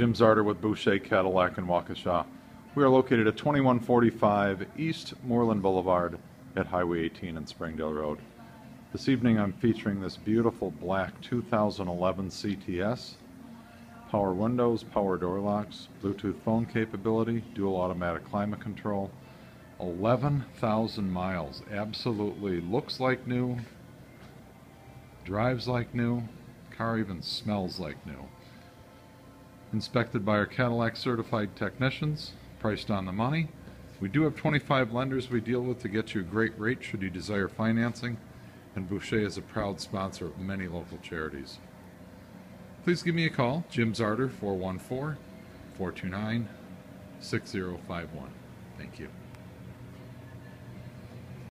Jim Zarder with Boucher Cadillac in Waukesha. We are located at 2145 East Moreland Boulevard at Highway 18 and Springdale Road. This evening I'm featuring this beautiful black 2011 CTS. Power windows, power door locks, Bluetooth phone capability, dual automatic climate control. 11,000 miles. Absolutely looks like new, drives like new, car even smells like new. Inspected by our Cadillac certified technicians, priced on the money. We do have 25 lenders we deal with to get you a great rate should you desire financing, and Boucher is a proud sponsor of many local charities. Please give me a call, Jim Zarder, 414 429 6051. Thank you.